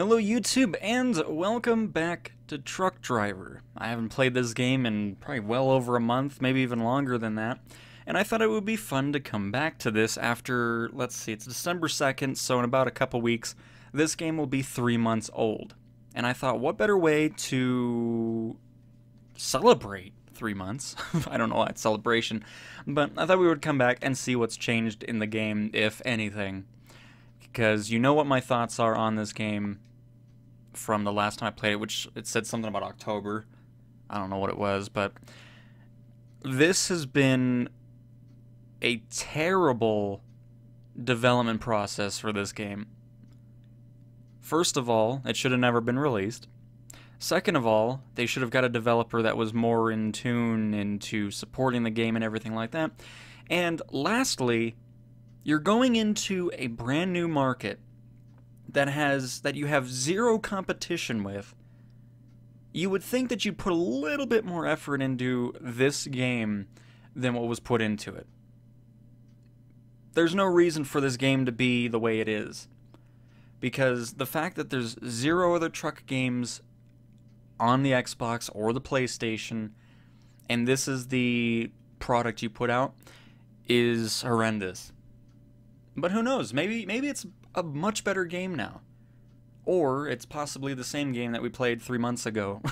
Hello YouTube and welcome back to Truck Driver. I haven't played this game in probably well over a month, maybe even longer than that, and I thought it would be fun to come back to this after, let's see, it's December 2nd, so in about a couple weeks, this game will be three months old. And I thought, what better way to celebrate three months? I don't know why it's celebration, but I thought we would come back and see what's changed in the game, if anything because you know what my thoughts are on this game from the last time I played it, which it said something about October. I don't know what it was, but this has been a terrible development process for this game. First of all, it should have never been released. Second of all, they should have got a developer that was more in tune into supporting the game and everything like that. And lastly, you're going into a brand new market that has that you have zero competition with, you would think that you'd put a little bit more effort into this game than what was put into it. There's no reason for this game to be the way it is. Because the fact that there's zero other truck games on the Xbox or the PlayStation, and this is the product you put out, is horrendous. But who knows? Maybe maybe it's a much better game now. Or it's possibly the same game that we played three months ago.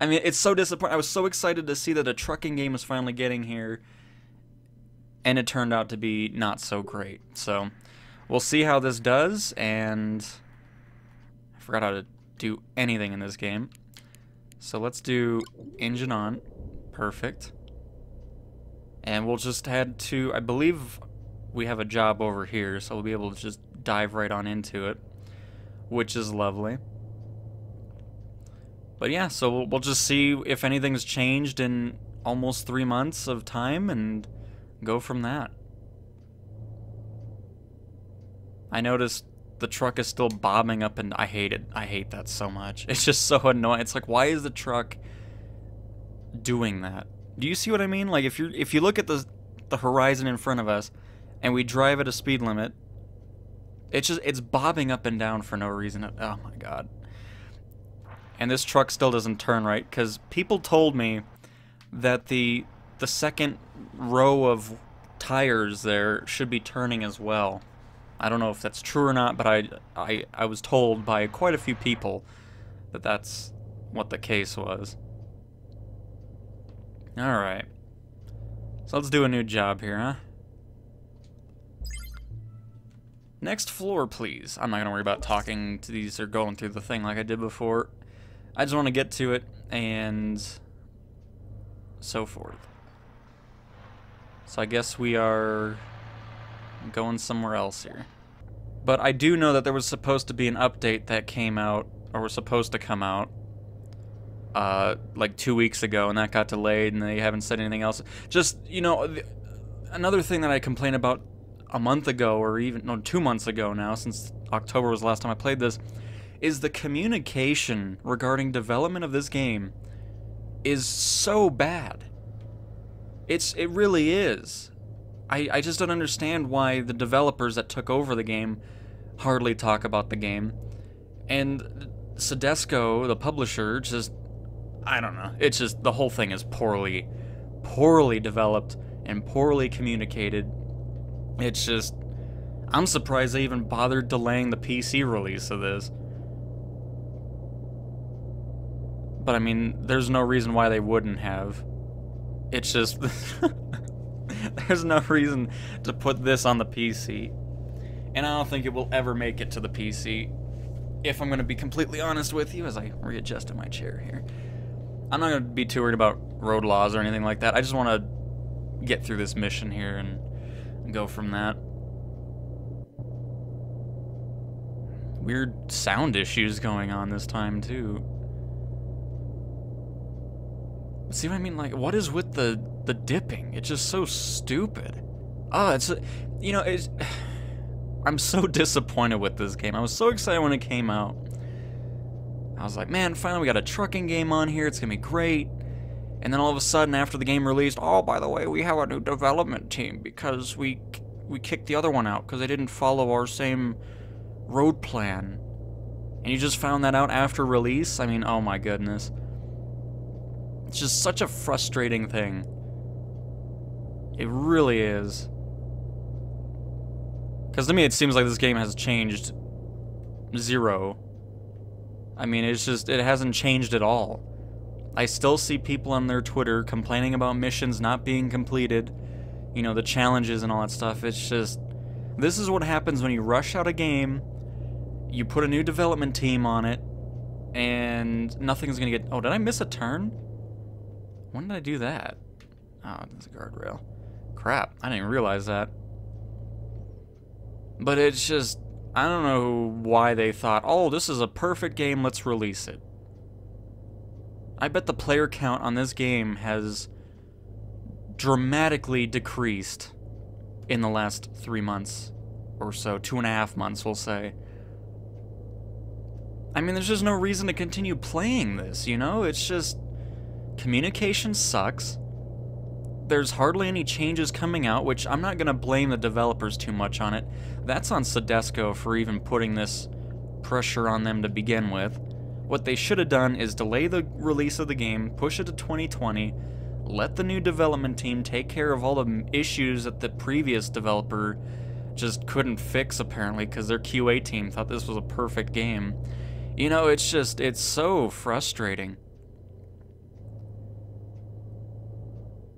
I mean, it's so disappointing. I was so excited to see that a trucking game was finally getting here, and it turned out to be not so great. So, we'll see how this does, and I forgot how to do anything in this game. So let's do engine on. Perfect. And we'll just head to, I believe we have a job over here, so we'll be able to just dive right on into it, which is lovely. But yeah, so we'll, we'll just see if anything's changed in almost three months of time and go from that. I noticed the truck is still bobbing up and I hate it. I hate that so much. It's just so annoying. It's like, why is the truck doing that? Do you see what I mean? Like if you if you look at the the horizon in front of us and we drive at a speed limit, it's just it's bobbing up and down for no reason. Oh my god. And this truck still doesn't turn right cuz people told me that the the second row of tires there should be turning as well. I don't know if that's true or not, but I I I was told by quite a few people that that's what the case was. Alright. So let's do a new job here, huh? Next floor, please. I'm not going to worry about talking to these or going through the thing like I did before. I just want to get to it and so forth. So I guess we are going somewhere else here. But I do know that there was supposed to be an update that came out, or was supposed to come out, uh, like two weeks ago, and that got delayed, and they haven't said anything else. Just you know, another thing that I complain about a month ago, or even no, two months ago now, since October was the last time I played this, is the communication regarding development of this game is so bad. It's it really is. I, I just don't understand why the developers that took over the game hardly talk about the game. And SOEDESCO, the publisher, just I don't know. It's just the whole thing is poorly, poorly developed and poorly communicated. It's just, I'm surprised they even bothered delaying the PC release of this. But I mean, there's no reason why they wouldn't have. It's just, there's no reason to put this on the PC. And I don't think it will ever make it to the PC. If I'm going to be completely honest with you as I readjust my chair here. I'm not going to be too worried about road laws or anything like that. I just want to get through this mission here and go from that. Weird sound issues going on this time, too. See what I mean? Like, what is with the, the dipping? It's just so stupid. Oh, it's, you know, it's, I'm so disappointed with this game. I was so excited when it came out. I was like, man, finally we got a trucking game on here. It's to be great. And then all of a sudden, after the game released, oh, by the way, we have a new development team because we we kicked the other one out because they didn't follow our same road plan. And you just found that out after release? I mean, oh my goodness. It's just such a frustrating thing. It really is. Because to me, it seems like this game has changed zero. I mean, it's just, it hasn't changed at all. I still see people on their Twitter complaining about missions not being completed, you know, the challenges and all that stuff. It's just, this is what happens when you rush out a game you put a new development team on it, and nothing's gonna get... Oh, did I miss a turn? When did I do that? Oh, there's a guardrail. Crap, I didn't realize that. But it's just... I don't know why they thought, oh, this is a perfect game, let's release it. I bet the player count on this game has dramatically decreased in the last three months or so. Two and a half months, we'll say. I mean, there's just no reason to continue playing this, you know? It's just... Communication sucks. There's hardly any changes coming out, which I'm not to blame the developers too much on it. That's on SOEDESCO for even putting this pressure on them to begin with. What they should have done is delay the release of the game, push it to 2020, let the new development team take care of all the issues that the previous developer just couldn't fix apparently because their QA team thought this was a perfect game. You know, it's just, it's so frustrating.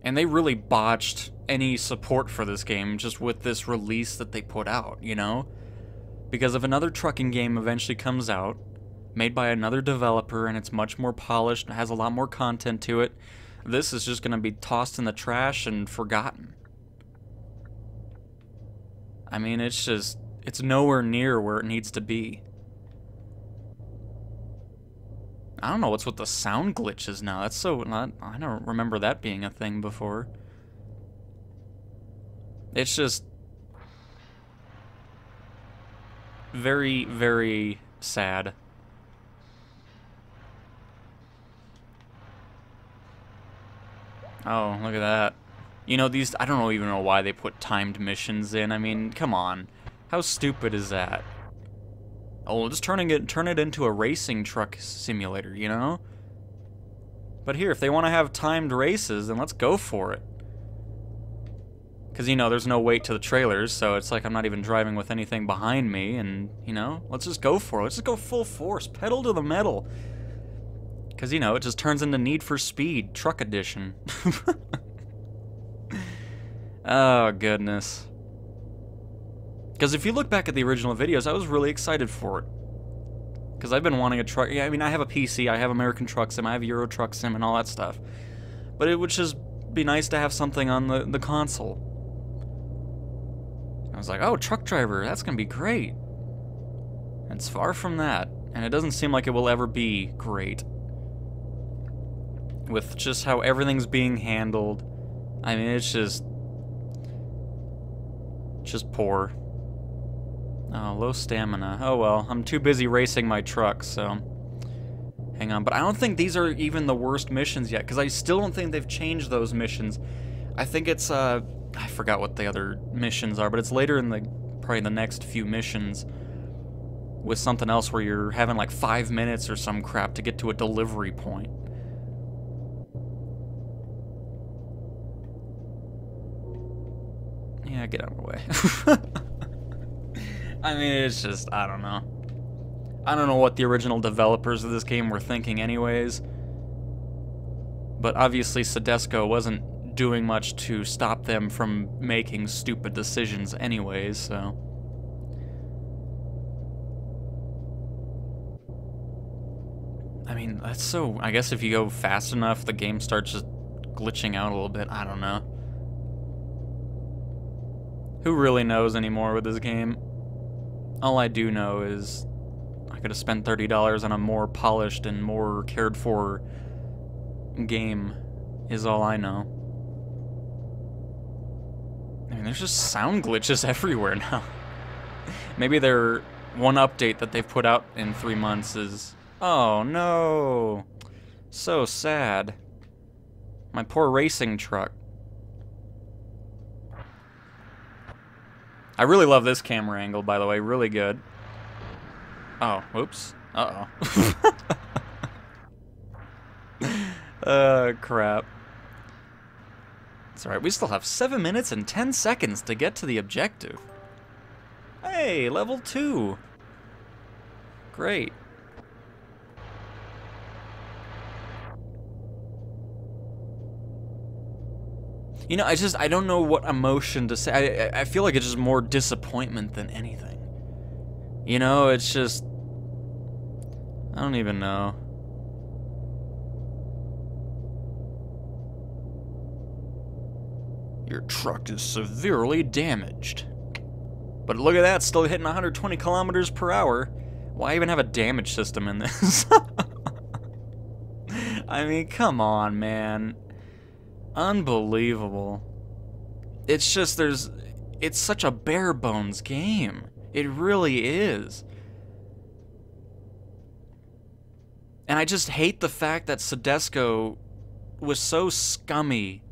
And they really botched any support for this game just with this release that they put out, you know? Because if another trucking game eventually comes out, made by another developer, and it's much more polished, and has a lot more content to it, this is just going to be tossed in the trash and forgotten. I mean, it's just, it's nowhere near where it needs to be. I don't know what's with the sound glitches now. That's so not. I don't remember that being a thing before. It's just very, very sad. Oh, look at that. You know, these, I don't even know why they put timed missions in. I mean, come on. How stupid is that? Oh, just turning it turn it into a racing truck simulator, you know? But here, if they want to have timed races, then let's go for it. Because, you know, there's no weight to the trailers, so it's like I'm not even driving with anything behind me, and, you know, let's just go for it. Let's just go full force, pedal to the metal. Because, you know, it just turns into Need for Speed, Truck Edition. oh, goodness. Because if you look back at the original videos, I was really excited for it. Because I've been wanting a truck. Yeah, I mean, I have a PC, I have American Truck Sim, I have Euro Truck Sim, and all that stuff. But it would just be nice to have something on the, the console. I was like, oh, Truck Driver, that's going to be great. It's far from that. And it doesn't seem like it will ever be great. With just how everything's being handled. I mean, it's just... Just poor. Oh, low stamina. Oh well, I'm too busy racing my truck, so... Hang on, but I don't think these are even the worst missions yet, because I still don't think they've changed those missions. I think it's, uh... I forgot what the other missions are, but it's later in the... probably the next few missions with something else where you're having like five minutes or some crap to get to a delivery point. Yeah, get out of the way. I mean, it's just, I don't know. I don't know what the original developers of this game were thinking anyways. But obviously SOEDESCO wasn't doing much to stop them from making stupid decisions anyways, so... I mean, that's so... I guess if you go fast enough, the game starts just glitching out a little bit. I don't know. Who really knows anymore with this game? All I do know is I could have spent $30 on a more polished and more cared for game, is all I know. I mean, there's just sound glitches everywhere now. Maybe their one update that they've put out in three months is... Oh, no. So sad. My poor racing truck. I really love this camera angle, by the way. Really good. Oh, whoops. Uh-oh. uh, crap. It's alright, we still have 7 minutes and 10 seconds to get to the objective. Hey, level 2. Great. You know, I just, I don't know what emotion to say. I, I feel like it's just more disappointment than anything. You know, it's just, I don't even know. Your truck is severely damaged. But look at that, still hitting 120 kilometers per hour. Why even have a damage system in this? I mean, come on, man. Unbelievable. It's just there's it's such a bare bones game. It really is. And I just hate the fact that SOEDESCO was so scummy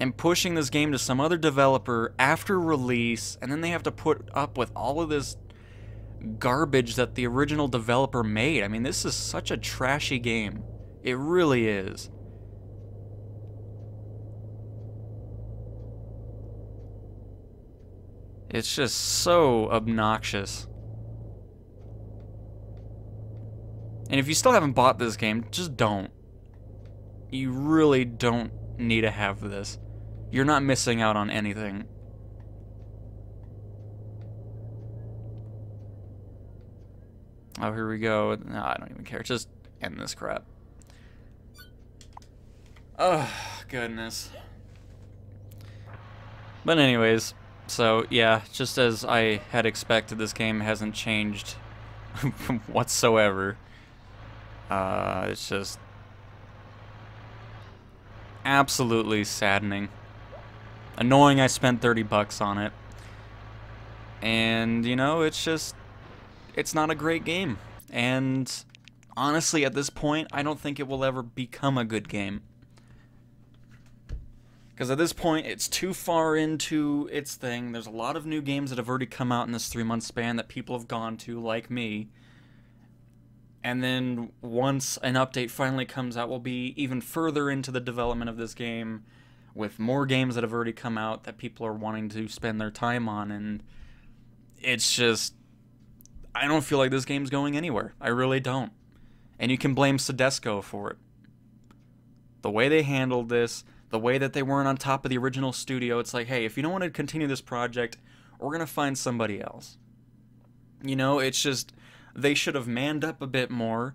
and pushing this game to some other developer after release, and then they have to put up with all of this garbage that the original developer made. I mean, this is such a trashy game. It really is. It's just so obnoxious. And if you still haven't bought this game, just don't. You really don't need to have this. You're not missing out on anything. Oh, here we go. No, I don't even care. Just end this crap. Oh, goodness. But anyways, so, yeah, just as I had expected, this game hasn't changed whatsoever. Uh, it's just absolutely saddening. Annoying I spent 30 bucks on it. And, you know, it's just, it's not a great game. And honestly, at this point, I don't think it will ever become a good game. Because at this point, it's too far into its thing. There's a lot of new games that have already come out in this three month span that people have gone to, like me. And then once an update finally comes out, we'll be even further into the development of this game with more games that have already come out that people are wanting to spend their time on. And it's just. I don't feel like this game's going anywhere. I really don't. And you can blame SOEDESCO for it. The way they handled this the way that they weren't on top of the original studio, it's like, hey, if you don't want to continue this project, we're going to find somebody else. You know, it's just, they should have manned up a bit more,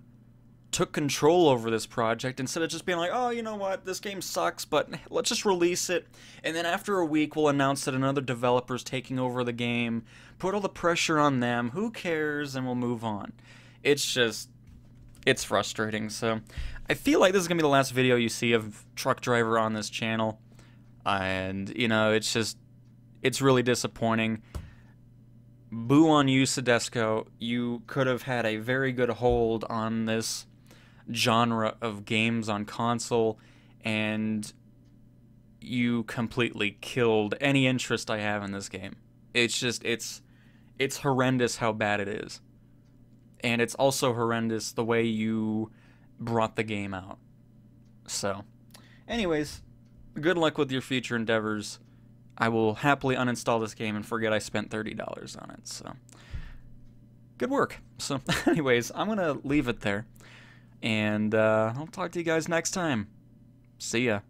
took control over this project, instead of just being like, oh, you know what, this game sucks, but let's just release it, and then after a week we'll announce that another developer's taking over the game, put all the pressure on them, who cares, and we'll move on. It's just, it's frustrating, so I feel like this is going to be the last video you see of Truck Driver on this channel. And, you know, it's just, it's really disappointing. Boo on you, SOEDESCO. You could have had a very good hold on this genre of games on console, and you completely killed any interest I have in this game. It's just, it's, it's horrendous how bad it is. And it's also horrendous the way you brought the game out. So, anyways, good luck with your future endeavors. I will happily uninstall this game and forget I spent $30 on it. So, good work. So, anyways, I'm going to leave it there. And uh, I'll talk to you guys next time. See ya.